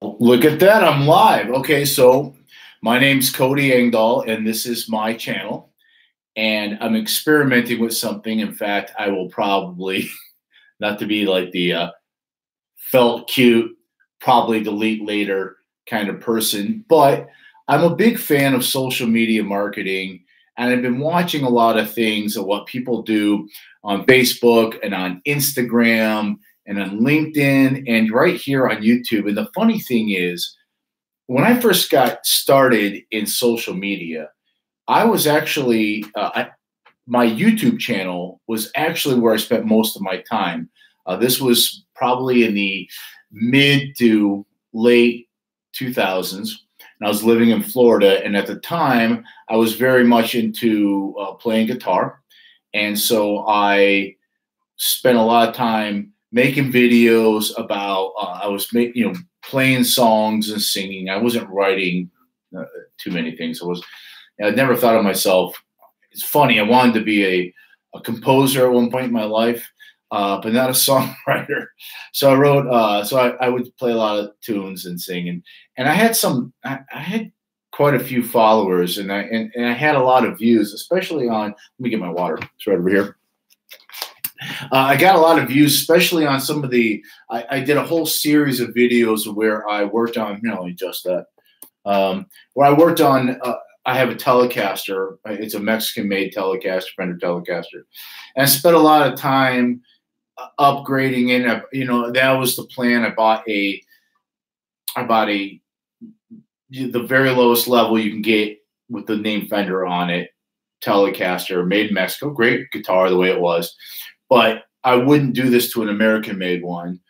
Well, look at that. I'm live. Okay, so my name's Cody Engdahl, and this is my channel. And I'm experimenting with something. In fact, I will probably, not to be like the uh, felt cute, probably delete later kind of person, but I'm a big fan of social media marketing. And I've been watching a lot of things of what people do on Facebook and on Instagram and on LinkedIn and right here on YouTube. And the funny thing is, when I first got started in social media, I was actually, uh, I, my YouTube channel was actually where I spent most of my time. Uh, this was probably in the mid to late 2000s. And I was living in Florida. And at the time, I was very much into uh, playing guitar. And so I spent a lot of time making videos about uh, I was you know playing songs and singing. I wasn't writing uh, too many things. I was I never thought of myself. It's funny. I wanted to be a a composer at one point in my life, uh, but not a songwriter. So I wrote. Uh, so I, I, would play a lot of tunes and sing, and and I had some. I, I had quite a few followers, and I and, and I had a lot of views, especially on. Let me get my water. It's right over here. Uh, I got a lot of views, especially on some of the. I, I, did a whole series of videos where I worked on. You know, just that. Um, where I worked on. Uh, I have a Telecaster. It's a Mexican-made Telecaster, Fender Telecaster, and I spent a lot of time uh, upgrading it. You know, that was the plan. I bought a. I bought a. The very lowest level you can get with the name Fender on it, Telecaster, made in Mexico. Great guitar the way it was but I wouldn't do this to an American made one.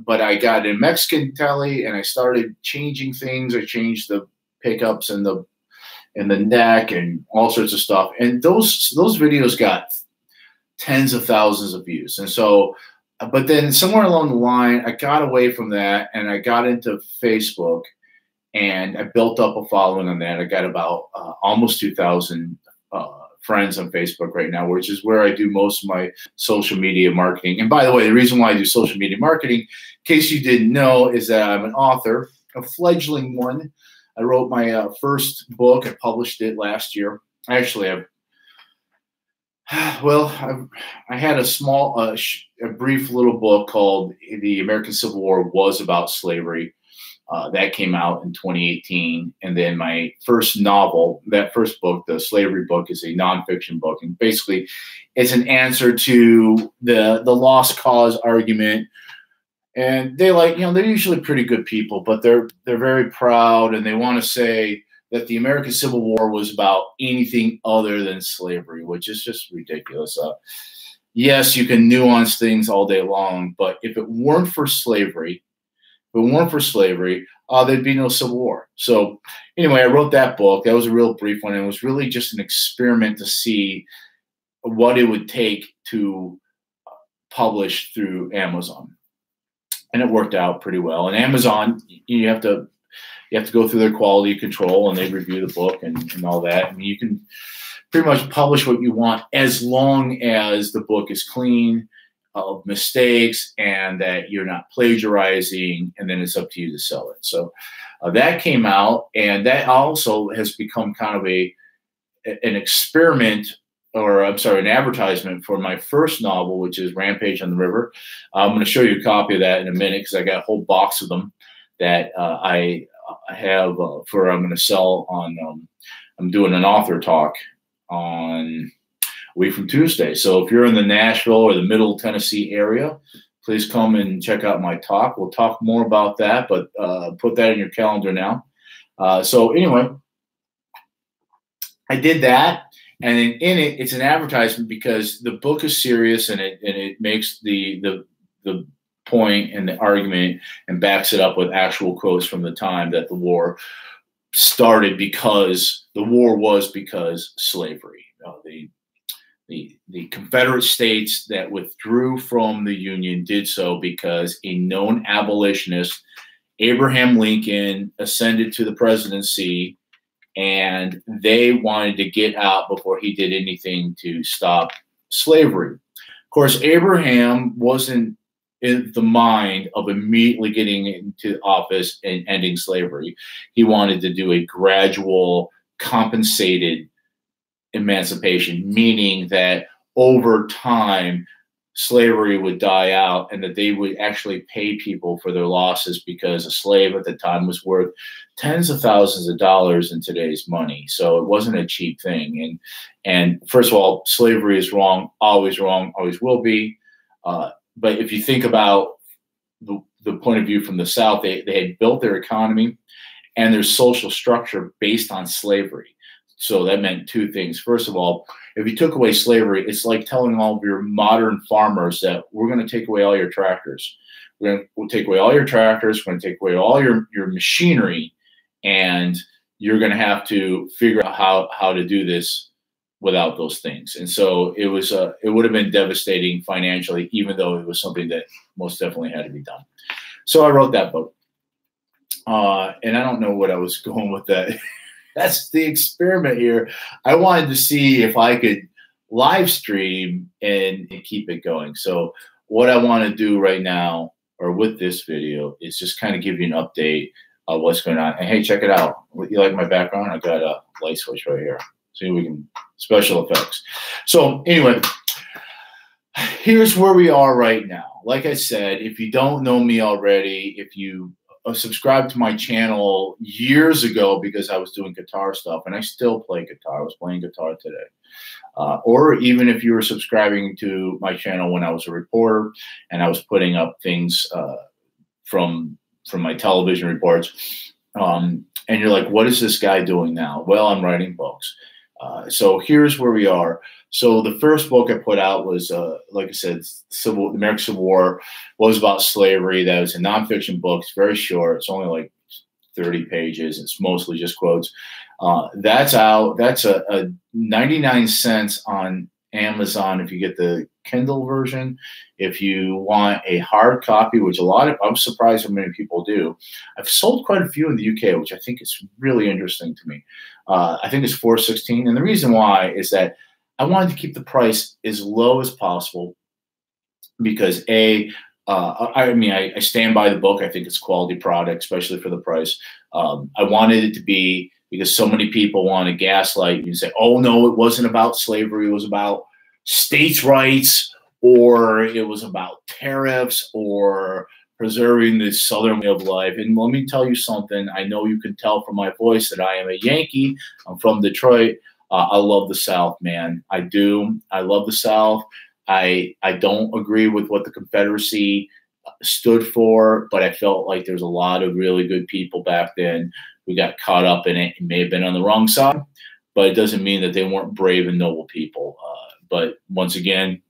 But I got a Mexican telly and I started changing things. I changed the pickups and the and the neck and all sorts of stuff. And those those videos got tens of thousands of views. And so but then somewhere along the line, I got away from that and I got into Facebook and I built up a following on that. I got about uh, almost 2,000 uh, friends on Facebook right now, which is where I do most of my social media marketing. And by the way, the reason why I do social media marketing, in case you didn't know, is that I'm an author, a fledgling one. I wrote my uh, first book. I published it last year. Actually, I've well, I've, i had a small, uh, a brief little book called "The American Civil War Was About Slavery." Uh, that came out in 2018. And then my first novel, that first book, the slavery book, is a nonfiction book. And basically, it's an answer to the, the lost cause argument. And they like, you know, they're usually pretty good people, but they're they're very proud and they want to say that the American Civil War was about anything other than slavery, which is just ridiculous. Uh, yes, you can nuance things all day long, but if it weren't for slavery, if it weren't for slavery, uh, there'd be no Civil War. So, anyway, I wrote that book. That was a real brief one. It was really just an experiment to see what it would take to publish through Amazon, and it worked out pretty well. And Amazon, you have to you have to go through their quality control, and they review the book and, and all that. I mean, you can pretty much publish what you want as long as the book is clean of mistakes and that you're not plagiarizing, and then it's up to you to sell it. So uh, that came out, and that also has become kind of a an experiment, or I'm sorry, an advertisement for my first novel, which is Rampage on the River. I'm going to show you a copy of that in a minute because I got a whole box of them that uh, I have uh, for I'm going to sell on. Um, I'm doing an author talk on week from Tuesday. So if you're in the Nashville or the Middle Tennessee area, please come and check out my talk. We'll talk more about that, but uh, put that in your calendar now. Uh, so anyway, I did that, and in, in, it, it's an advertisement because the book is serious and it and it makes the the the point and the argument and backs it up with actual quotes from the time that the war started because the war was because slavery. Uh, the the, the Confederate states that withdrew from the Union did so because a known abolitionist, Abraham Lincoln, ascended to the presidency and they wanted to get out before he did anything to stop slavery. Of course, Abraham wasn't in the mind of immediately getting into office and ending slavery. He wanted to do a gradual, compensated emancipation, meaning that over time, slavery would die out and that they would actually pay people for their losses because a slave at the time was worth tens of thousands of dollars in today's money. So it wasn't a cheap thing. And and first of all slavery is wrong always wrong always will be. Uh, but if you think about the, the point of view from the south they, they had built their economy and their social structure based on slavery so that meant two things. First of all, if you took away slavery, it's like telling all of your modern farmers that we're going to take away all your tractors. We're going to we'll take away all your tractors. We're going to take away all your, your machinery, and you're going to have to figure out how, how to do this without those things. And so it was uh, it would have been devastating financially, even though it was something that most definitely had to be done. So I wrote that book. Uh, and I don't know what I was going with that. That's the experiment here. I wanted to see if I could live stream and, keep it going. So what I want to do right now, or with this video, is just kind of give you an update of what's going on. And hey, check it out. You like my background? I got a light switch right here. See, we can special effects. So anyway, here's where we are right now. Like I said, if you don't know me already, if you subscribed to my channel years ago because I was doing guitar stuff, and I still play guitar. I was playing guitar today. Uh, or even if you were subscribing to my channel when I was a reporter and I was putting up things uh, from from my television reports, um, and you're like, "What is this guy doing now?" Well, I'm writing books. Uh, so here's where we are. So the first book I put out was, uh, like I said, Civil the American Civil War was about slavery. That was a nonfiction book. It's very short. It's only like 30 pages. It's mostly just quotes. Uh, that's out. That's a, a 99 cents on Amazon if you get the Kindle version. If you want a hard copy, which a lot of, I'm surprised how many people do. I've sold quite a few in the UK, which I think is really interesting to me. Uh, I think it's 416. And the reason why is that I wanted to keep the price as low as possible because a uh, I mean, I, I, stand by the book. I think it's quality product, especially for the price. Um, I wanted it to be because so many people want to gaslight and say, "Oh no, it wasn't about slavery. It was about states' rights, or it was about tariffs, or preserving the southern way of life." And let me tell you something. I know you can tell from my voice that I am a Yankee. I'm from Detroit. Uh, I love the South, man. I do. I love the South. I I don't agree with what the Confederacy stood for, but I felt like there's a lot of really good people back then who got caught up in it and may have been on the wrong side, but it doesn't mean that they weren't brave and noble people. Uh, but once again,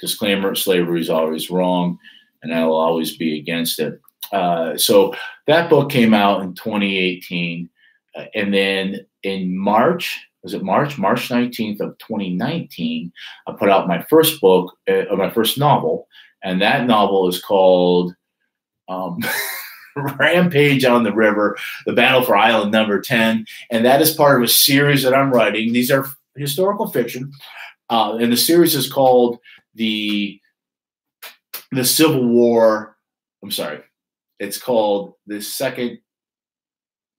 disclaimer: slavery is always wrong, and I will always be against it. Uh, so that book came out in 2018, uh, and then in March was it March, March 19th of 2019, I put out my first book, uh, my first novel, and that novel is called um, Rampage on the River, The Battle for Island Number 10. And that is part of a series that I'm writing. These are historical fiction. Uh, and the series is called the the Civil War. I'm sorry, it's called the Second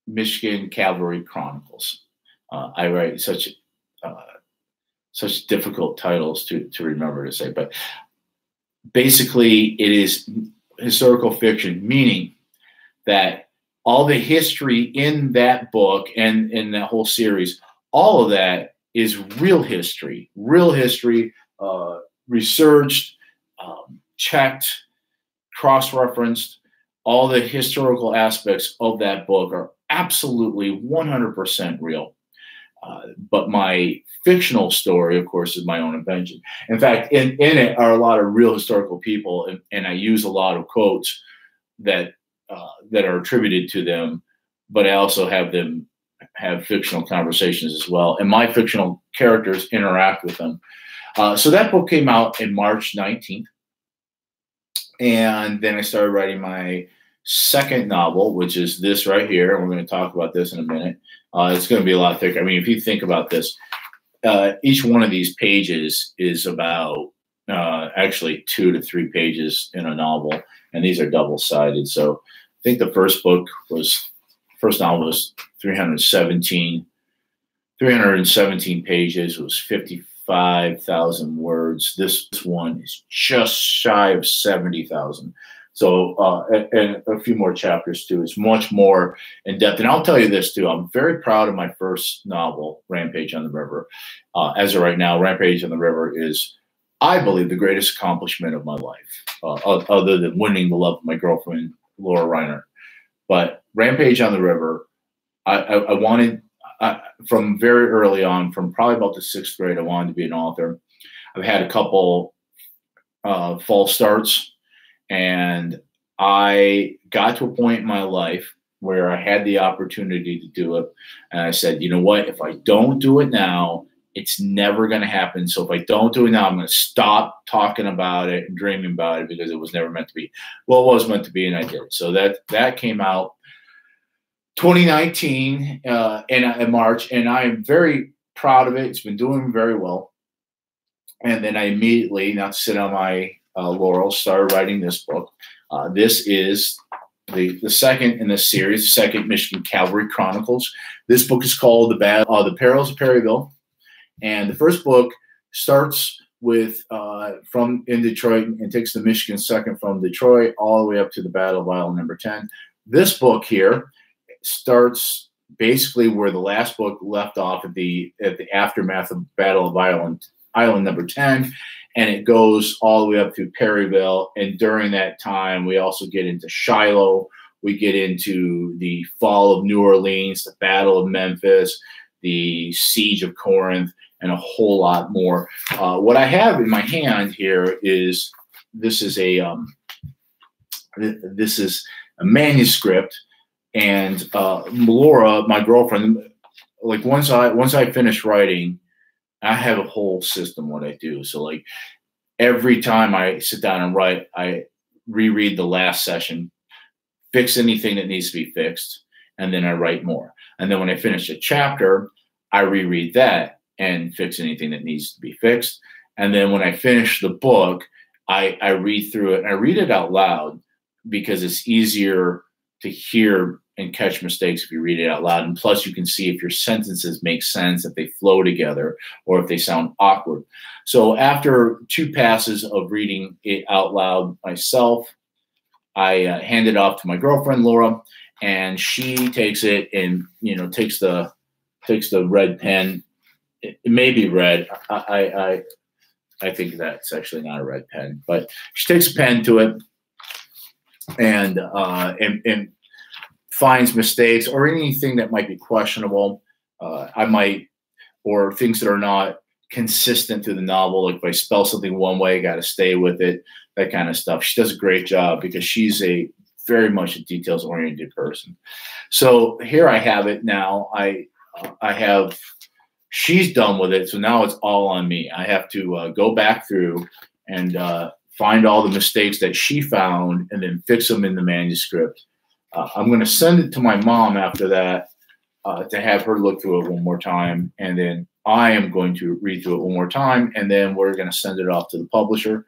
Michigan Cavalry Chronicles. Uh, I write such uh, such difficult titles to to remember to say, but basically, it is historical fiction, meaning that all the history in that book and in that whole series, all of that is real history, real history, uh, researched, um, checked, cross referenced. All the historical aspects of that book are absolutely 100% real. Uh, but my fictional story, of course, is my own invention. In fact, in, in it are a lot of real historical people, and, and I use a lot of quotes that uh, that are attributed to them, but I also have them have fictional conversations as well, and my fictional characters interact with them. Uh, so that book came out in March 19th, and then I started writing my second novel, which is this right here. We're going to talk about this in a minute. Uh, it's going to be a lot thicker. I mean, if you think about this, uh, each one of these pages is about, uh, actually two to three pages in a novel, and these are double sided. So I think the first book was first novel was 317 317 pages. It was 55,000 words. This one is just shy of 70,000. So, uh, and, a few more chapters too. It's much more in depth. And I'll tell you this too. I'm very proud of my first novel, Rampage on the River. Uh, as of right now, Rampage on the River is, I believe, the greatest accomplishment of my life, uh, other than winning the love of my girlfriend, Laura Reiner. But Rampage on the River, I, I, I wanted from very early on, from probably about the sixth grade, I wanted to be an author. I've had a couple uh, false starts, and I got to a point in my life where I had the opportunity to do it. And I said, you know what? If I don't do it now, it's never going to happen. So if I don't do it now, I'm going to stop talking about it and dreaming about it because it was never meant to be. Well, it was meant to be, and I did. So that that came out 2019 uh, in, in March, and I am very proud of it. It's been doing very well. And then I immediately, not to sit on my uh, laurels, started writing this book. Uh, this is the, the second in this series, the second Michigan Cavalry Chronicles. This book is called The, Bad, uh, the Perils of Perryville. And the first book starts with uh, from in Detroit and takes the Michigan second from Detroit all the way up to the Battle of Island number 10. This book here starts basically where the last book left off at the at the aftermath of Battle of Island Island number 10 and it goes all the way up through Perryville. And during that time we also get into Shiloh. We get into the fall of New Orleans the battle of Memphis the siege of Corinth and a whole lot more. Uh, what I have in my hand here is this is a um, this is a manuscript and uh, Laura, my girlfriend, like once I once I finish writing, I have a whole system what I do. So like every time I sit down and write, I reread the last session, fix anything that needs to be fixed, and then I write more. And then when I finish a chapter, I reread that and fix anything that needs to be fixed. And then when I finish the book, I, I read through it and I read it out loud because it's easier to hear and catch mistakes if you read it out loud. And plus, you can see if your sentences make sense, if they flow together, or if they sound awkward. So, after two passes of reading it out loud myself, I uh, hand it off to my girlfriend Laura, and she takes it and you know takes the takes the red pen. It, it may be red. I, I I I think that's actually not a red pen, but she takes a pen to it and uh, and, and finds mistakes or anything that might be questionable. Uh, I might, or things that are not consistent through the novel. Like if I spell something one way, got to stay with it, that kind of stuff. She does a great job because she's a very much a details oriented person. So here I have it now. I, uh, I have, she's done with it. So now it's all on me. I have to uh, go back through and uh, find all the mistakes that she found and then fix them in the manuscript uh, I'm going to send it to my mom after that uh, to have her look through it one more time. And then I am going to read through it one more time. And then we're going to send it off to the publisher.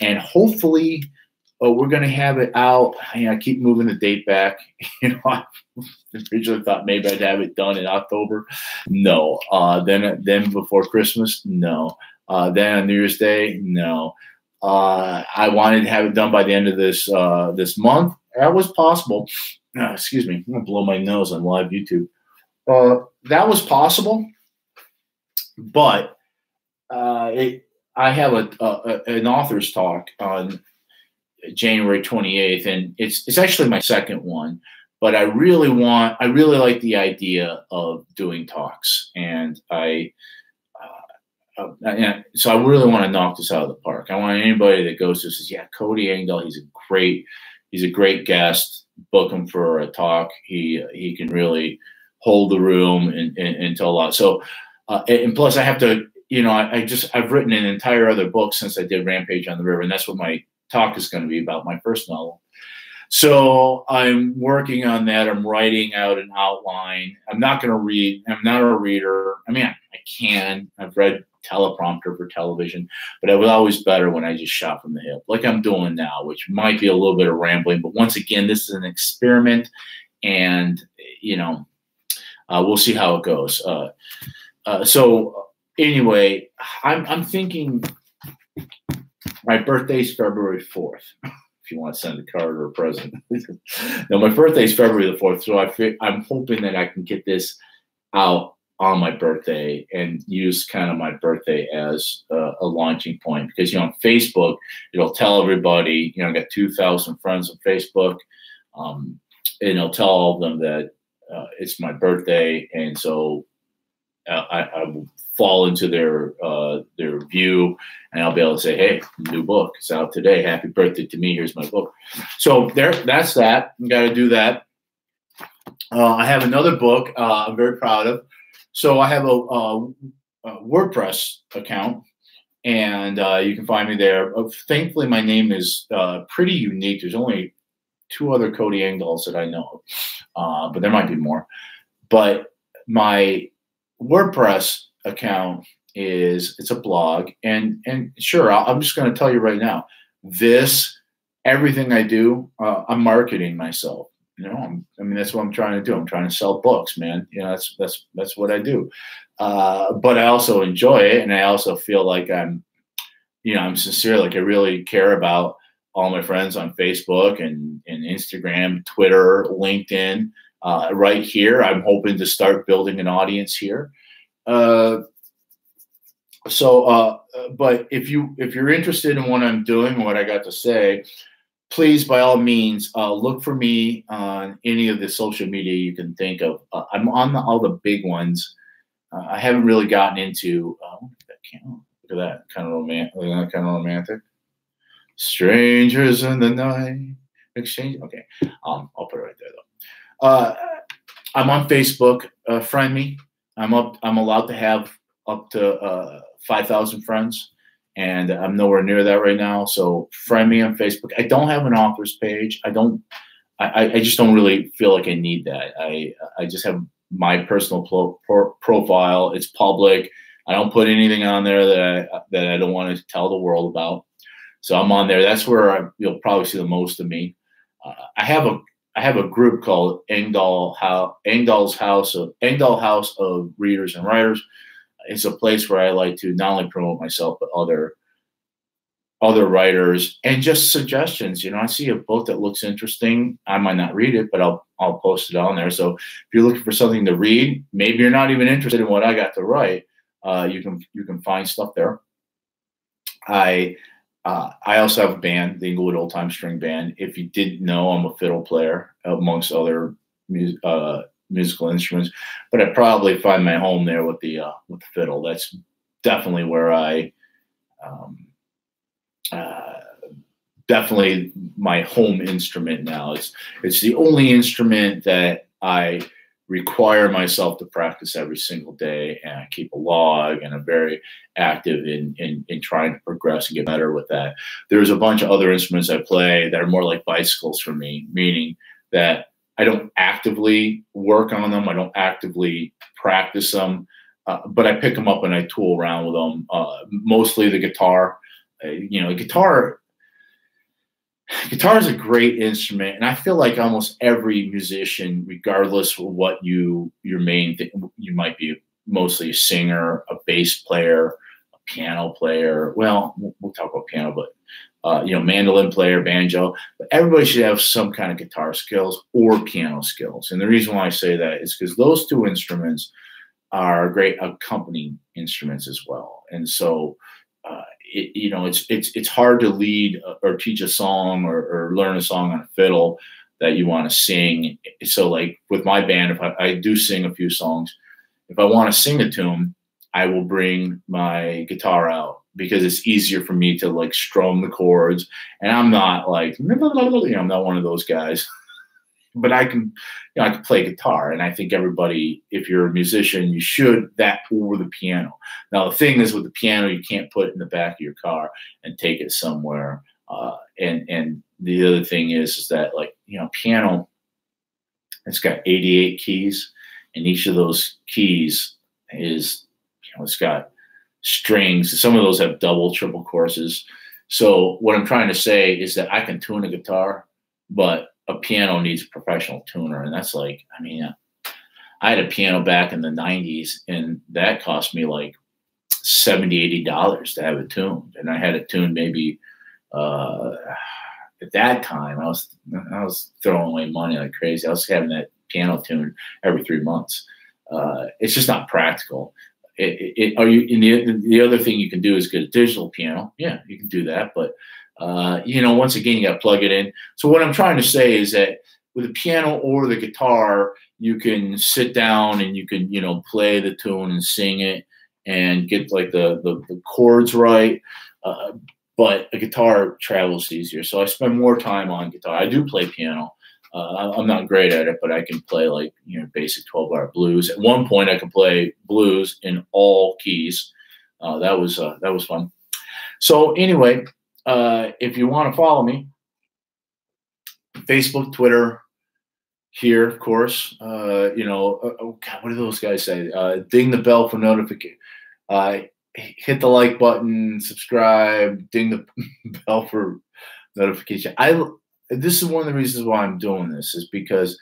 And hopefully, uh, we're going to have it out. You know, I keep moving the date back. You know, I originally thought maybe I'd have it done in October. No. Uh, then, then before Christmas, no. Uh, then on New Year's Day, no. Uh, I wanted to have it done by the end of this uh, this month that was possible. Uh, excuse me, I'm gonna blow my nose on live YouTube. Uh, that was possible, but uh, it, I have a, a, an author's talk on January 28th, and it's it's actually my second one. But I really want, I really like the idea of doing talks, and I. Uh, and so I really want to knock this out of the park. I want anybody that goes to says, "Yeah, Cody Engdahl, he's a great he's a great guest. Book him for a talk. He he can really hold the room and, and, and tell a lot. So, uh, and plus, I have to, you know, I, I, just I've written an entire other book since I did Rampage on the River, and that's what my talk is going to be about, my first novel. So I'm working on that. I'm writing out an outline. I'm not going to read. I'm not a reader. I mean, I, I can. I've read teleprompter for television, but it was always better when I just shot from the hip, like I'm doing now, which might be a little bit of rambling. But once again, this is an experiment, and you know, uh, we'll see how it goes. Uh, uh, so anyway, I'm I'm thinking my birthday's February fourth. If you want to send a card or a present, no, my birthday's February the fourth, so I I'm hoping that I can get this out on my birthday and use kind of my birthday as a, launching point because you know on Facebook it'll tell everybody you know I got two thousand friends on Facebook, um, and it'll tell all of them that uh, it's my birthday, and so uh, I, I, will fall into their uh, their view, and I'll be able to say, "Hey, new book is out today. Happy birthday to me. Here's my book." So there, that's that. You got to do that. Uh, I have another book uh, I'm very proud of. So I have a, a, a WordPress account, and uh, you can find me there. Uh, thankfully, my name is pretty unique. There's only two other Cody Engdahls that I know of, but there might be more. But my WordPress account is it's a blog, and and sure, i am just going to tell you right now, this everything I do, uh, I'm marketing myself. You know, I'm, i mean that's what I'm trying to do. I'm trying to sell books, man. You know, that's that's that's what I do. Uh, but I also enjoy it, and I also feel like I'm, you know, I'm sincere. Like I really care about all my friends on Facebook and, and Instagram, Twitter, LinkedIn uh, right here. I'm hoping to start building an audience here. Uh, so, uh, but if you if you're interested in what I'm doing, what I got to say, please by all means uh, look for me on any of the social media you can think of. Uh, I'm on the, all the big ones. Uh, I haven't really gotten into. look at that Look at that kind of romantic. Kind of romantic. Strangers in the night exchange. Okay, um, I'll put it right there though. Uh, I'm on Facebook. Uh, friend me. I'm up. I'm allowed to have up to uh, five thousand friends, and I'm nowhere near that right now. So friend me on Facebook. I don't have an authors page. I don't. I, I just don't really feel like I need that. I I just have my personal pro, pro, profile. It's public. I don't put anything on there that I that I don't want to tell the world about. So I'm on there. That's where I, you'll probably see the most of me. Uh, I have a I have a group called Engdahl House Engdahl's House of Engdahl House of Readers and Writers. It's a place where I like to not only promote myself but other other writers and just suggestions. You know, I see a book that looks interesting. I might not read it, but I'll I'll post it on there. So if you're looking for something to read, maybe you're not even interested in what I got to write. Uh, you can you can find stuff there. I uh, I also have a band, the Inglewood Old Time String Band. If you didn't know, I'm a fiddle player amongst other mu- uh, musical instruments, but I probably find my home there with the uh, with the fiddle. That's definitely where I, um, uh, definitely my home instrument now. It's it's the only instrument that I require myself to practice every single day and I keep a log and I'm very active in, in, in trying to progress and get better with that. There's a bunch of other instruments I play that are more like bicycles for me, meaning that I don't actively work on them. I don't actively practice them, uh, but I pick them up and I tool around with them. Uh, mostly the guitar. Uh, you know, guitar guitar is a great instrument and i feel like almost every musician regardless of what you your main thing you might be mostly a singer a bass player a piano player well we'll talk about piano but uh, you know mandolin player banjo but everybody should have some kind of guitar skills or piano skills and the reason why i say that is because those two instruments are great accompanying instruments as well and so uh, it, you know, it's it's it's hard to lead or teach a song or, or learn a song on a fiddle that you want to sing. So, like with my band, if I, I do sing a few songs, if I want to sing a tune, I will bring my guitar out because it's easier for me to like strum the chords. And I'm not like, you know, I'm not one of those guys. but I can, you know, I can play guitar, and I think everybody, if you're a musician, you should that over the piano. Now the thing is, with the piano, you can't put it in the back of your car and take it somewhere. Uh, and and the other thing is, is that like you know, piano, it's got 88 keys, and each of those keys is, you know, it's got strings. Some of those have double, triple courses. So what I'm trying to say is that I can tune a guitar, but a piano needs a professional tuner, and that's like, I mean, I had a piano back in the '90s, and that cost me like 70 80 dollars to have it tuned. And i had it tuned maybe uh, at that time i was i was throwing away money like crazy. I was having that piano tuned every three months. Uh, it's just not practical it, it, are you the, the other thing you can do is get a digital piano yeah you can do that but uh, you know once again you got to plug it in so what i'm trying to say is that with the piano or the guitar you can sit down and you can you know play the tune and sing it and get like the the, the chords right. Uh, but a guitar travels easier, so I spend more time on guitar. I do play piano. Uh, I'm not great at it, but I can play like you know basic 12 bar blues. At one point, I could play blues in all keys. Uh, that was uh, that was fun. So anyway, uh, if you want to follow me, Facebook, Twitter, here, of course. Uh, you know, uh, oh God, what do those guys say? Ding the bell for notification. Hit the like button, subscribe, ding the bell for notification. I this is one of the reasons why I'm doing this is because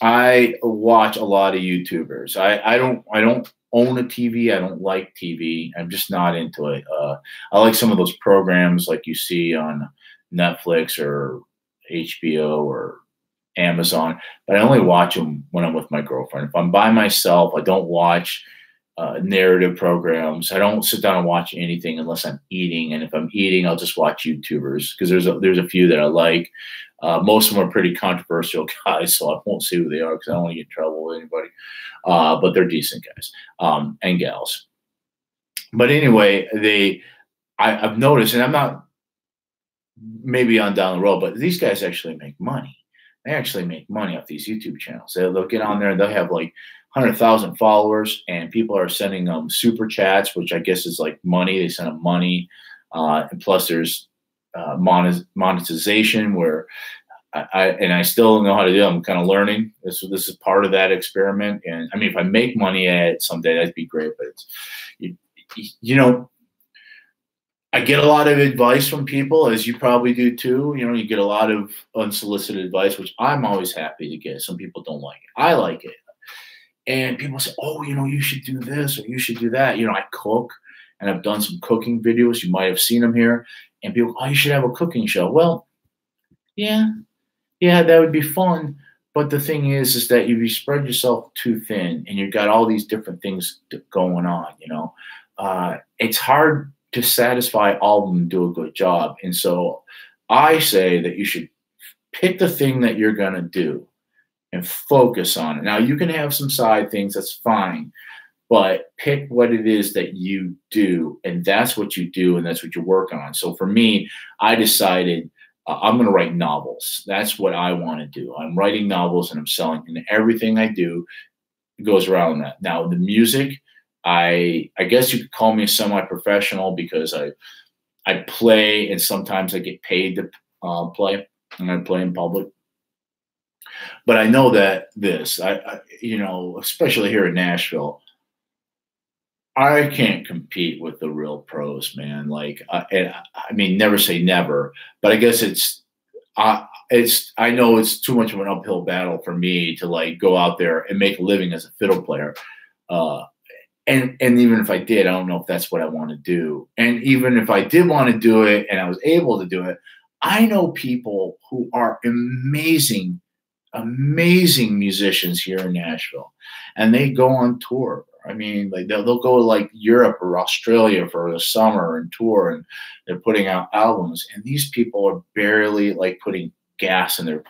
I watch a lot of YouTubers. I, I don't I don't own a TV. I don't like TV. I'm just not into it. Uh, I like some of those programs like you see on Netflix or HBO or Amazon, but I only watch them when I'm with my girlfriend. If I'm by myself, I don't watch uh, narrative programs. I don't sit down and watch anything unless I'm eating. And if I'm eating, I'll just watch YouTubers because there's a, there's a few that I like. Uh, most of them are pretty controversial guys, so I won't say who they are because I don't want to get in trouble with anybody. Uh, but they're decent guys um, and gals. But anyway, they I, I've noticed, and I'm not maybe on down the road, but these guys actually make money they actually make money off these YouTube channels. They'll, they'll get on there and they'll have like 100,000 followers, and people are sending them super chats, which I guess is like money. They send them money. Uh, and plus, there's uh, monetization where I, I, and I still know how to do. It. I'm kind of learning. This this is part of that experiment. And I mean, if I make money at it someday, that'd be great. But it's you, you know, I get a lot of advice from people, as you probably do too. You know, you get a lot of unsolicited advice, which I'm always happy to get. Some people don't like it. I like it. And people say, oh, you know, you should do this or you should do that. You know, I cook and I've done some cooking videos. You might have seen them here. And people, oh, you should have a cooking show. Well, yeah, yeah, that would be fun. But the thing is, is that if you spread yourself too thin and you've got all these different things going on, you know, uh, it's hard to satisfy all of them and do a good job. And so I say that you should pick the thing that you're going to do and focus on it. Now, you can have some side things, that's fine, but pick what it is that you do, and that's what you do, and that's what you work on. So for me, I decided uh, I'm going to write novels. That's what I want to do. I'm writing novels and I'm selling, and everything I do goes around that. Now, the music, I I guess you could call me a semi-professional because I I play and sometimes I get paid to uh, play and I play in public. But I know that this, I, I you know, especially here in Nashville, I can't compete with the real pros, man. Like, uh, and I mean, never say never, but I guess it's, uh, it's. I know it's too much of an uphill battle for me to like go out there and make a living as a fiddle player. Uh, and and even if I did, I don't know if that's what I want to do. And even if I did want to do it and I was able to do it, I know people who are amazing, amazing musicians here in Nashville, and they go on tour. I mean, like they'll, they'll go to like Europe or Australia for the summer and tour, and they're putting out albums. And these people are barely like putting gas in their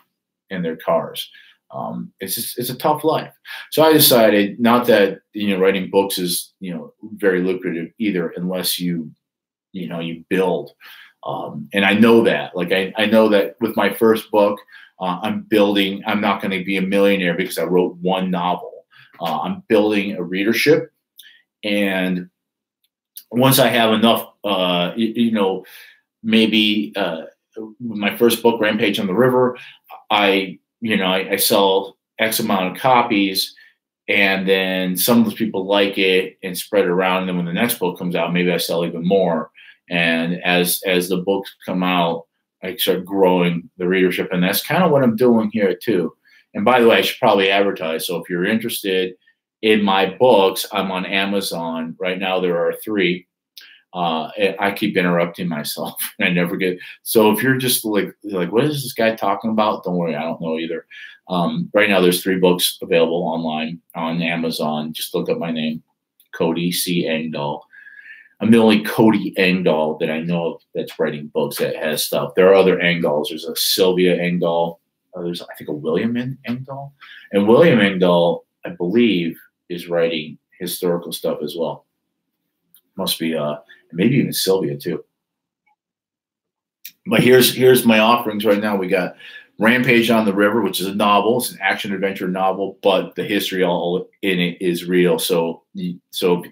in their cars um, it's just, it's a tough life. So I decided not that you know writing books is you know very lucrative either, unless you you know you build. Um, and I know that, like I, I know that with my first book, uh, I'm building. I'm not going to be a millionaire because I wrote one novel. Uh, I'm building a readership, and once I have enough, uh, you, you know, maybe uh, my first book, Rampage on the River, I you know, I, I sell X amount of copies, and then some of those people like it and spread it around. And then when the next book comes out, maybe I sell even more. And as as the books come out, I start growing the readership, and that's kind of what I'm doing here too. And by the way, I should probably advertise. So if you're interested in my books, I'm on Amazon right now. There are three. Uh, I keep interrupting myself. I never get. So if you're just like like, what is this guy talking about? Don't worry, I don't know either. Um, right now, there's three books available online on Amazon. Just look up my name, Cody C. Engdahl. I'm the only Cody Engdahl that I know of that's writing books that has stuff. There are other Engdahls. There's a Sylvia Engdahl. Uh, there's I think a William Engdahl, and William Engdahl, I believe, is writing historical stuff as well. Must be uh maybe even Sylvia too. But here's here's my offerings right now. We got Rampage on the River, which is a novel. It's an action adventure novel, but the history all in it is real. So, so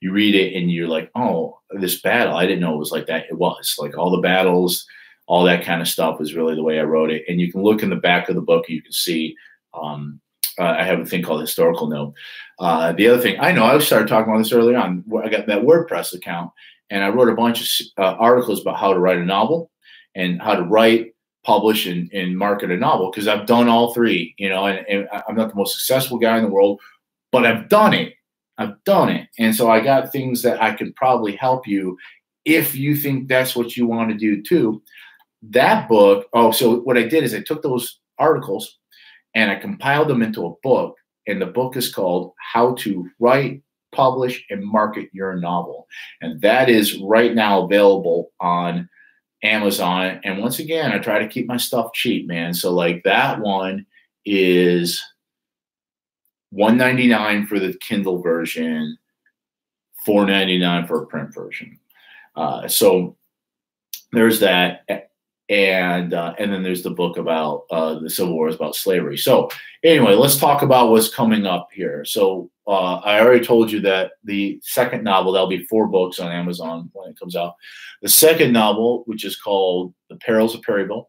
you read it and you're like, oh, this battle, I didn't know it was like that. It was like all the battles, all that kind of stuff is really the way I wrote it. And you can look in the back of the book, you can see. Um, uh, I have a thing called historical note. Uh, the other thing I know, I started talking about this earlier on. I got that WordPress account, and I wrote a bunch of uh, articles about how to write a novel and how to write publish and, and market a novel because I've done all three, you know, and, and, I'm not the most successful guy in the world, but I've done it. I've done it. And so I got things that I can probably help you if you think that's what you want to do too. That book, oh, so what I did is I took those articles and I compiled them into a book. And the book is called How to Write, Publish, and Market Your Novel. And that is right now available on Amazon. And once again, I try to keep my stuff cheap, man. So like that one is 199 for the Kindle version, 499 for a print version. Uh, so there's that and uh, and then there's the book about uh, the Civil War is about slavery. So anyway, let's talk about what's coming up here. So uh, I already told you that the second novel there'll be four books on Amazon when it comes out. The second novel, which is called The Perils of Perryville,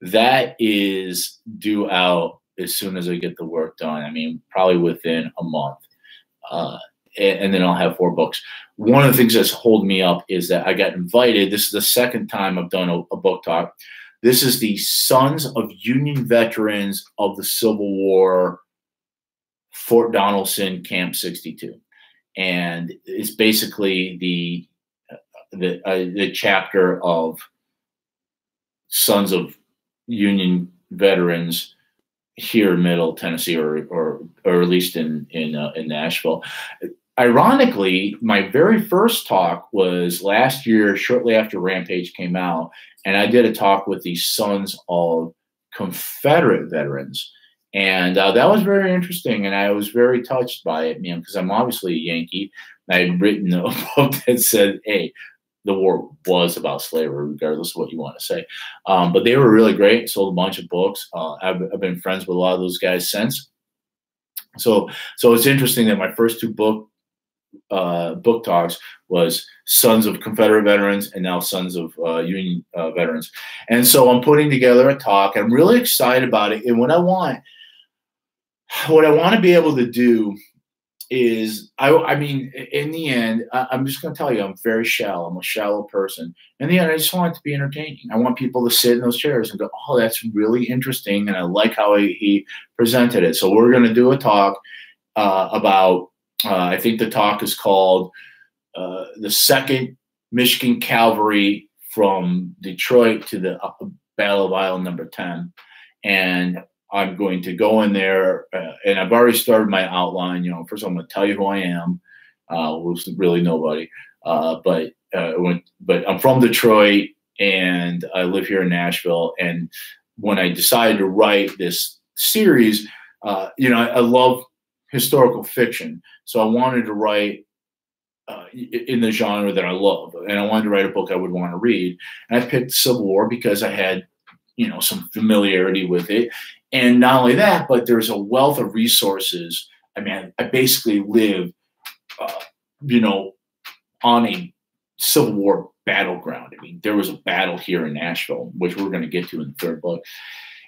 that is due out as soon as I get the work done. I mean, probably within a month. Uh, and, and then I'll have four books one of the things that's holding me up is that I got invited. This is the second time I've done a, a book talk. This is the Sons of Union Veterans of the Civil War, Fort Donelson, Camp 62. And it's basically the the, uh, the chapter of Sons of Union Veterans here in Middle Tennessee, or or or at least in in uh, in Nashville ironically, my very first talk was last year, shortly after Rampage came out, and I did a talk with the sons of Confederate veterans. And uh, that was very interesting, and I was very touched by it, man, because I'm obviously a Yankee. I had written a book that said, "Hey, the war was about slavery, regardless of what you want to say." Um, but they were really great. Sold a bunch of books. Uh, I've, I've been friends with a lot of those guys since. So, so it's interesting that my first two book uh, book talks was Sons of Confederate Veterans and now Sons of uh, Union uh, Veterans. And so I'm putting together a talk. I'm really excited about it. And what I want, what I want to be able to do is, I, I mean, in the end, I, I'm just going to tell you, I'm very shallow. I'm a shallow person. In the end, I just want it to be entertaining. I want people to sit in those chairs and go, oh, that's really interesting. And I like how he, he presented it. So we're going to do a talk uh, about uh, I think the talk is called uh, the Second Michigan Cavalry from Detroit to the Battle of Island Number Ten, and I'm going to go in there, uh, and I've already started my outline. You know, first I'm going to tell you who I am, uh, who's really nobody, uh, but uh, when, but I'm from Detroit and I live here in Nashville. And when I decided to write this series, uh, you know, I, I love historical fiction. So I wanted to write uh, in the genre that I love, and I wanted to write a book I would want to read. And I picked Civil War because I had, you know, some familiarity with it, and not only that, but there's a wealth of resources. I mean, I basically live, uh, you know, on a Civil War battleground. I mean, there was a battle here in Nashville, which we're going to get to in the third book.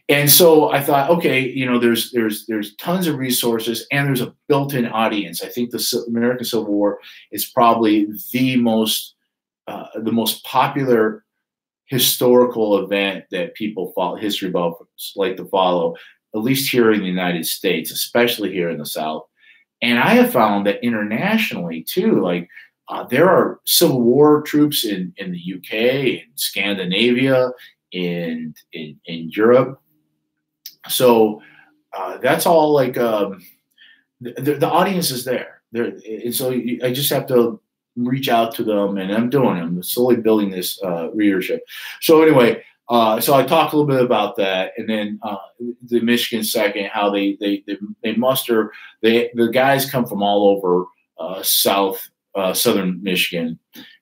and so I thought, okay, you know, there's there's there's tons of resources and there's a built-in audience. I think the American Civil War is probably the most uh, the most popular historical event that people follow history buffs like to follow, at least here in the United States, especially here in the South. And I have found that internationally too, like uh, there are Civil War troops in, in the UK, in Scandinavia, in, in, in Europe. So uh, that's all like um, the, the audience is there. There, and so I just have to reach out to them, and I'm doing. I'm slowly building this uh, readership. So anyway, uh, so I talked a little bit about that, and then uh, the Michigan second, how they they they, they muster. They the guys come from all over uh, South uh, Southern Michigan,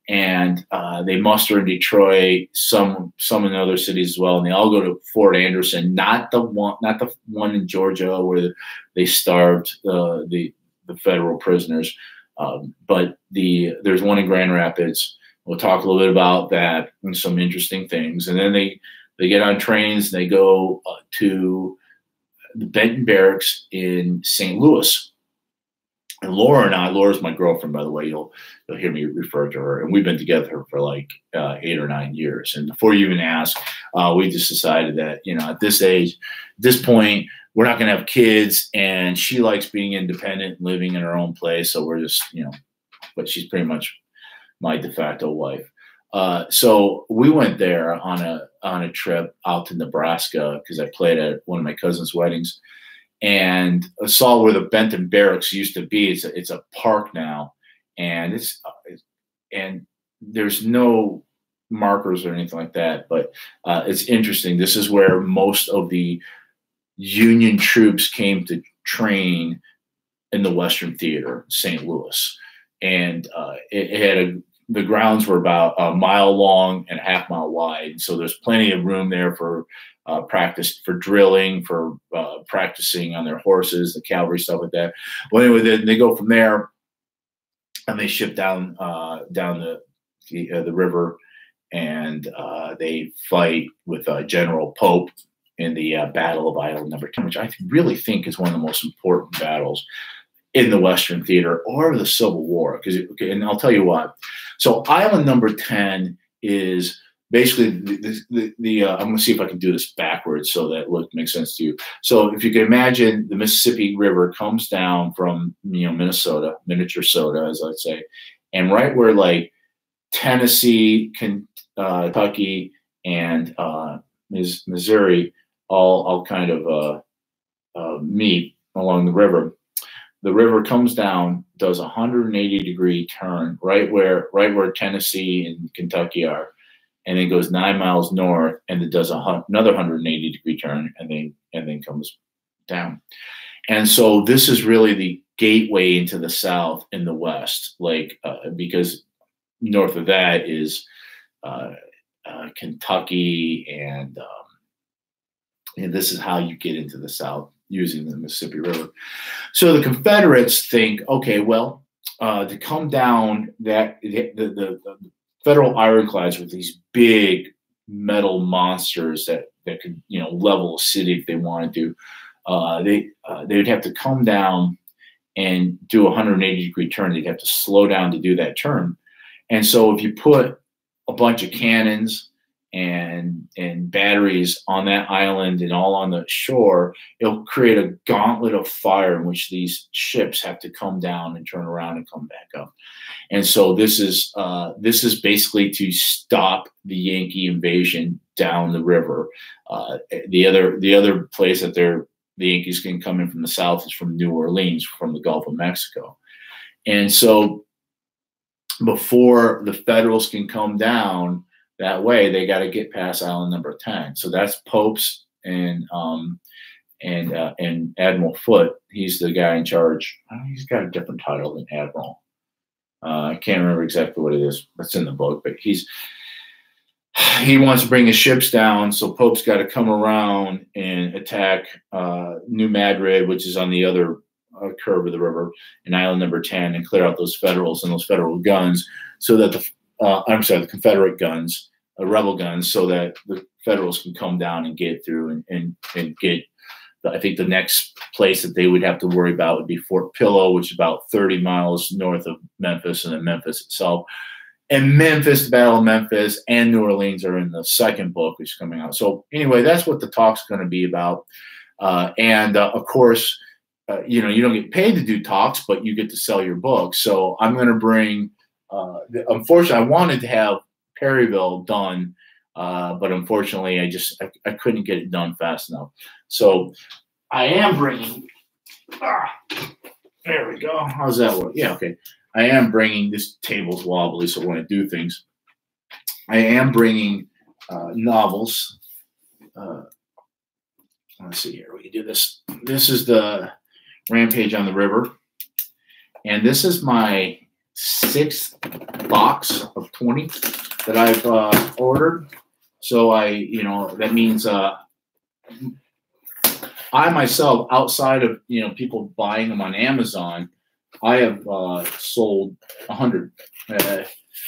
and uh, they muster in Detroit, some some in other cities as well, and they all go to Fort Anderson, not the one, not the one in Georgia where they starved uh, the the federal prisoners, um, but the there's one in Grand Rapids We'll talk a little bit about that and some interesting things. And then they they get on trains and they go uh, to the Benton Barracks in St. Louis. And Laura and I, Laura's my girlfriend, by the way. You'll you'll hear me refer to her, and we've been together for like uh, eight or nine years. And before you even ask, uh, we just decided that you know at this age, this point, we're not going to have kids, and she likes being independent, and living in her own place. So we're just you know, but she's pretty much my de facto wife. Uh, so we went there on a on a trip out to Nebraska because I played at one of my cousin's weddings, and saw where the Benton Barracks used to be. It's a, it's a park now, and it's, it's and there's no markers or anything like that. But uh, it's interesting. This is where most of the Union troops came to train in the Western Theater, St. Louis and uh, it, it, had a the grounds were about a mile long and a half mile wide. So there's plenty of room there for uh, practice, for drilling, for uh, practicing on their horses, the cavalry stuff like that. Well, anyway, then they go from there and they ship down uh, down the the, uh, the, river and uh, they fight with General Pope in the Battle of Island Number Ten, which I really think is one of the most important battles in the Western theater or the Civil War. Because, and I'll tell you why. So, island number ten is basically the, the, the uh, I'm going to see if I can do this backwards so that it makes sense to you. So, if you can imagine, the Mississippi River comes down from you know Minnesota, miniature soda, as I'd say, and right where like Tennessee, uh, Kentucky, and uh, Missouri all all kind of uh, uh, meet along the river the river comes down, does a 180 degree turn right where right where Tennessee and Kentucky are, and then goes nine miles north, and it does a, another 180 degree turn, and then and then comes down. And so this is really the gateway into the South and the West, like uh, because north of that is uh, uh, Kentucky, and, um, and this is how you get into the South using the Mississippi River. So the Confederates think, okay, well, uh, to come down that the, the, the, federal ironclads with these big metal monsters that that could you know level a city if they wanted to, uh, they uh, they would have to come down and do a 180 degree turn. They'd have to slow down to do that turn. And so if you put a bunch of cannons and and batteries on that island and all on the shore, it'll create a gauntlet of fire in which these ships have to come down and turn around and come back up. And so this is uh, this is basically to stop the Yankee invasion down the river. Uh, the other the other place that they're the Yankees can come in from the south is from New Orleans, from the Gulf of Mexico. And so before the Federals can come down, that way they got to get past island number 10 so that's pope's and um and uh, and admiral foote. He's the guy in charge. Oh, he's got a different title than admiral. Uh, i can't remember exactly what it is. That's in the book but he's he wants to bring his ships down so pope's got to come around and attack uh, new madrid which is on the other uh, curve of the river in island number 10 and clear out those federals and those federal guns so that the uh, I'm sorry, the Confederate guns, uh, rebel guns so that the Federals can come down and get through and and, and get. I think the next place that they would have to worry about would be Fort Pillow, which is about 30 miles north of Memphis, and then Memphis itself. And Memphis, Battle of Memphis, and New Orleans are in the second book, which is coming out. So anyway, that's what the talk's going to be about. Uh, and uh, of course, uh, you know, you don't get paid to do talks, but you get to sell your book. So I'm going to bring. Uh, unfortunately, I wanted to have Perryville done, uh, but unfortunately, I just I, I, couldn't get it done fast enough. So I am bringing. Ah, there we go. How's that work? Yeah, okay. I am bringing this table's wobbly, so when I do things, I am bringing uh, novels. Uh, let's see here. We can do this. This is the Rampage on the River, and this is my sixth box of twenty that I've uh, ordered. So I, you know, that means uh, I myself, outside of you know people buying them on Amazon, I have uh, sold a hundred. Uh,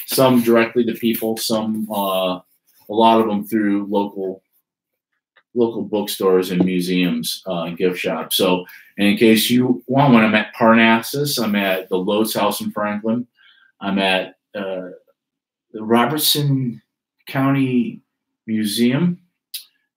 some directly to people, some uh, a lot of them through local local bookstores and museums uh, and gift shops. So, in case you want one, I'm at Parnassus. I'm at the Lotz House in Franklin. I'm at uh, the Robertson County Museum,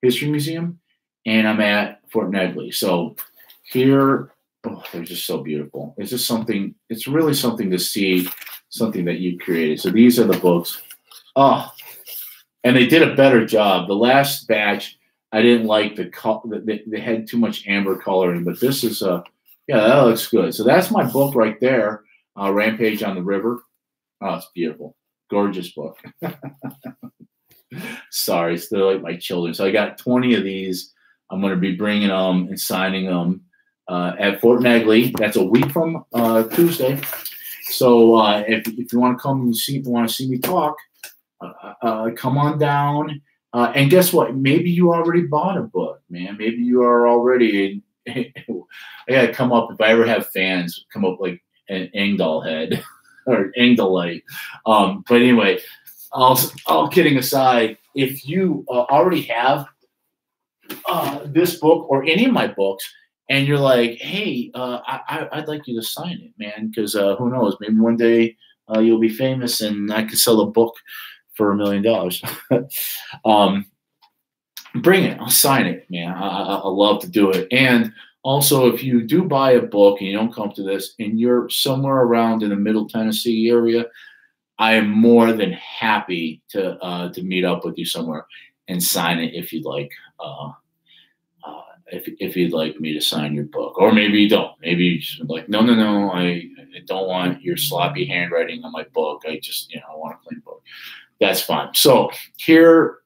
History Museum, and I'm at Fort Negley. So here, oh, they're just so beautiful. It's just something. It's really something to see something that you created. So these are the books. Oh, and they did a better job. The last batch, I didn't like the color. They, they had too much amber coloring, but this is a yeah, that looks good. So that's my book right there, uh, Rampage on the River. Oh, it's beautiful, gorgeous book. Sorry, it's still like my children. So I got 20 of these. I'm going to be bringing them and signing them uh, at Fort Negley. That's a week from uh, Tuesday. So uh, if, if you want to come and see, if you want to see me talk, uh, uh, come on down. Uh, and guess what? Maybe you already bought a book, man. Maybe you are already. I gotta come up if I ever have fans come up like an Engdahl head or Engdahlite. Um, but anyway, all, all kidding aside, if you uh, already have uh, this book or any of my books, and you're like, hey, uh, I, would like you to sign it, man, because uh, who knows? Maybe one day uh, you'll be famous and I could sell a book for a million dollars. Um, bring it. I'll sign it, man. I, I, I love to do it. And also, if you do buy a book and you don't come to this and you're somewhere around in the Middle Tennessee area, I am more than happy to uh, to meet up with you somewhere and sign it if you'd like. Uh, uh, if, if you'd like me to sign your book, or maybe you don't. Maybe you just like, no, no, no, I, I don't want your sloppy handwriting on my book. I just, you know, I want a clean book. That's fine. So here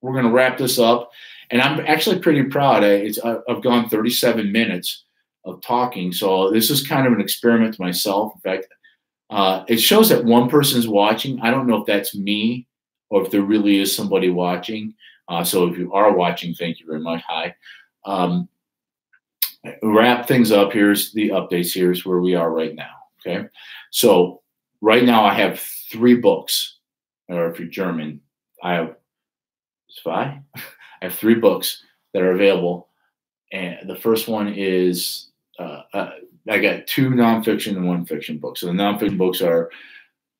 we're going to wrap this up, and I'm actually pretty proud. I, I've gone 37 minutes of talking, so this is kind of an experiment to myself. In fact, uh, it shows that one person's watching. I don't know if that's me or if there really is somebody watching. Uh, so if you are watching, thank you very much. Hi. Um, wrap things up. Here's the updates. Here's where we are right now. Okay. So right now I have three books, or if you're German, I have five. I have three books that are available. And the first one is uh, uh, I got two nonfiction and one fiction books. So the nonfiction books are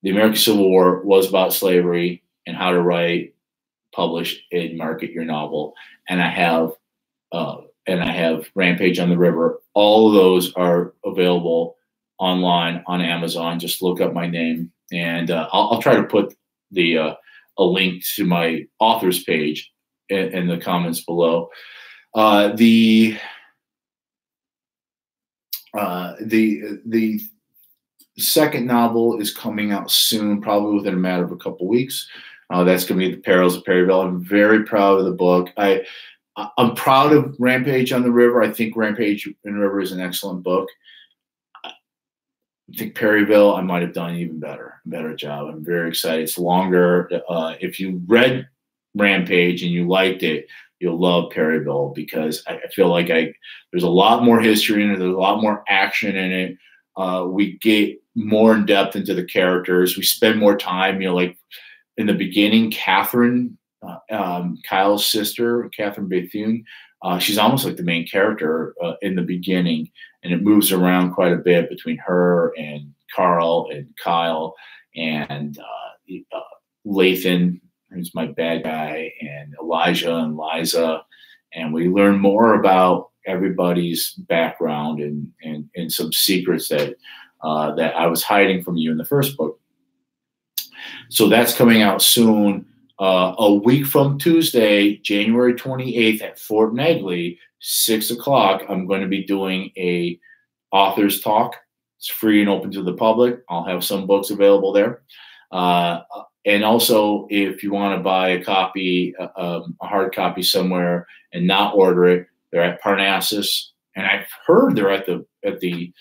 The American Civil War was about slavery and how to write, publish, and market your novel. And I have uh, and I have Rampage on the River. All of those are available online on Amazon. Just look up my name, and uh, I'll, I'll, try to put the uh, a link to my author's page in, in the comments below. Uh, the uh, the the second novel is coming out soon, probably within a matter of a couple weeks. Uh, that's going to be the Perils of Perryville. I'm very proud of the book. I I'm proud of Rampage on the River. I think Rampage on the River is an excellent book. I think Perryville, I might have done even better, better job. I'm very excited. It's longer. Uh, if you read Rampage and you liked it, you'll love Perryville because I, I, feel like I there's a lot more history in it. There's a lot more action in it. Uh, we get more in depth into the characters. We spend more time, you know, like in the beginning, Catherine, uh, um, Kyle's sister, Catherine Bethune, uh, she's almost like the main character uh, in the beginning, and it moves around quite a bit between her and Carl and Kyle and uh, uh Lathan, who's my bad guy, and Elijah and Liza, and we learn more about everybody's background and and, and some secrets that uh, that I was hiding from you in the first book. So that's coming out soon. Uh, a week from Tuesday, January 28th at Fort Negley, six o'clock, I'm going to be doing a authors talk. It's free and open to the public. I'll have some books available there. Uh, and also, if you want to buy a copy, uh, um, a hard copy somewhere, and not order it, they're at Parnassus, and I've heard they're at the at the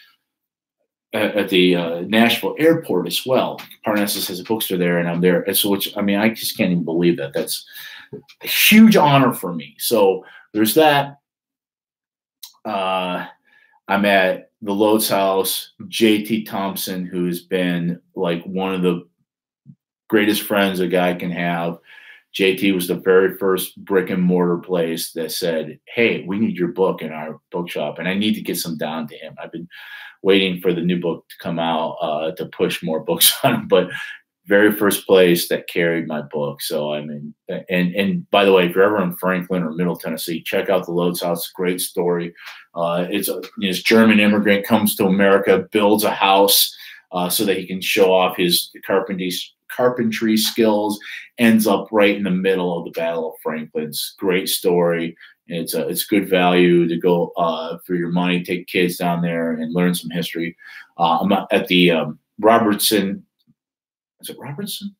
at the uh, Nashville airport as well. Parnassus has a bookstore there, and I'm there. And so, which I mean, I just can't even believe that. That's a huge honor for me. So there's that. Uh, I'm at the Lotz House. JT Thompson, who's been like one of the greatest friends a guy can have. JT was the very first brick and mortar place that said, Hey, we need your book in our bookshop. And I need to get some down to him. I've been waiting for the new book to come out uh, to push more books on him. But very first place that carried my book. So I mean, and and by the way, if you're ever in Franklin or Middle Tennessee, check out the Lotz House. Great story. Uh, it's a this German immigrant comes to America, builds a house uh, so that he can show off his carpentry carpentry skills, ends up right in the middle of the Battle of Franklin's. Great story. It's a, it's good value to go uh, for your money. Take kids down there and learn some history. Uh, I'm at the um, Robertson. Is it Robertson?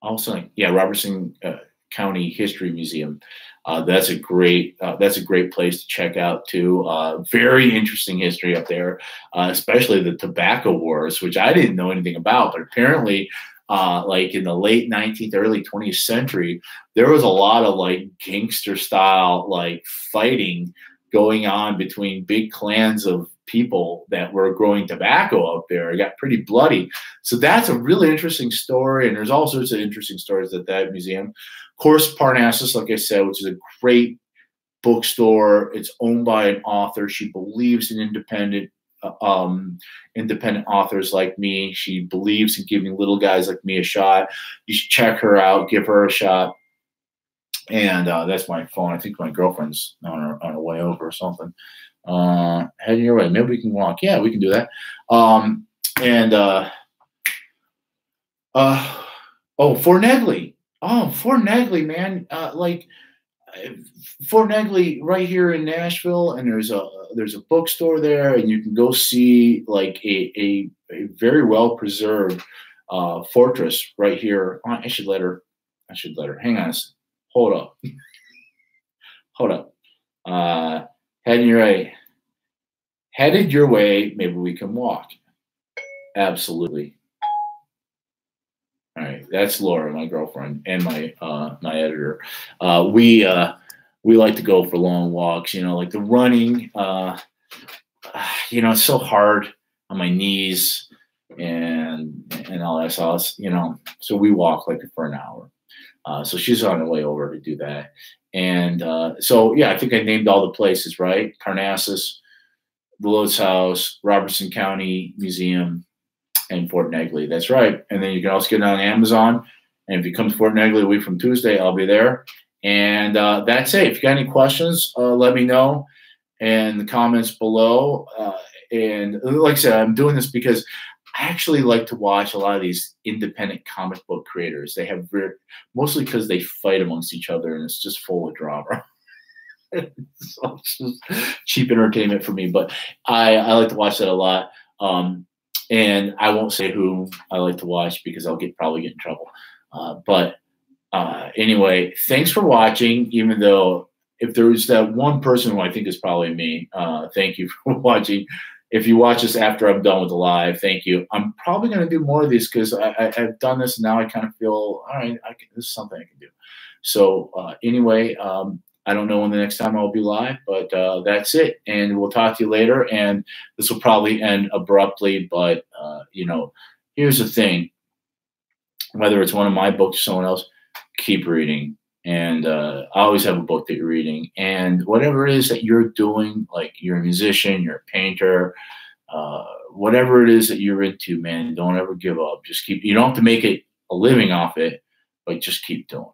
Also, yeah, Robertson uh, County History Museum. Uh, that's a great uh, that's a great place to check out too. Uh, very interesting history up there, uh, especially the tobacco wars, which I didn't know anything about, but apparently uh, like in the late 19th, early 20th century, there was a lot of like gangster style like fighting going on between big clans of people that were growing tobacco up there. It got pretty bloody. So that's a really interesting story. And there's all sorts of interesting stories at that museum. Of course, Parnassus, like I said, which is a great bookstore. It's owned by an author. She believes in independent um, independent authors like me. She believes in giving little guys like me a shot. You should check her out, give her a shot. And uh, that's my phone. I think my girlfriend's on her on her way over or something. Uh, heading your way. Maybe we can walk. Yeah, we can do that. Um, and uh, uh, oh, Fort Negley. Oh, Fort Negley, man. Uh, like Fort Negley, right here in Nashville, and there's a there's a bookstore there, and you can go see like a a, a very well preserved uh, fortress right here. Oh, I should let her. I should let her. Hang on. Hold up. Hold up. Uh, heading your way. Headed your way. Maybe we can walk. Absolutely. That's Laura, my girlfriend, and my uh, my editor. Uh, we uh, we like to go for long walks. You know, like the running. Uh, you know, it's so hard on my knees and and all that. So you know, so we walk like for an hour. Uh, so she's on her way over to do that. And uh, so yeah, I think I named all the places right: Parnassus, the Lotz House, Robertson County Museum, and Fort Negley. That's right. And then you can also get it on Amazon. And if you come to Fort Negley a week from Tuesday, I'll be there. And uh, that's it. If you got any questions, uh, let me know in the comments below. Uh, and like I said, I'm doing this because I actually like to watch a lot of these independent comic book creators. They have very, mostly because they fight amongst each other and it's just full of drama. so it's just cheap entertainment for me, but I, I like to watch that a lot. Um, and I won't say who I like to watch because I'll get probably get in trouble. Uh, but uh, anyway, thanks for watching. Even though if there's that one person who I think is probably me, uh, thank you for watching. If you watch this after I'm done with the live, thank you. I'm probably going to do more of these because I, have done this and now I kind of feel all right. I can, this is something I can do. So uh, anyway, um, I don't know when the next time I'll be live, but uh, that's it. And we'll talk to you later. And this will probably end abruptly, but uh, you know, here's the thing: whether it's one of my books or someone else, keep reading. And uh, I always have a book that you're reading. And whatever it is that you're doing, like you're a musician, you're a painter, uh, whatever it is that you're into, man, don't ever give up. Just keep, you don't have to make it a living off it, but just keep doing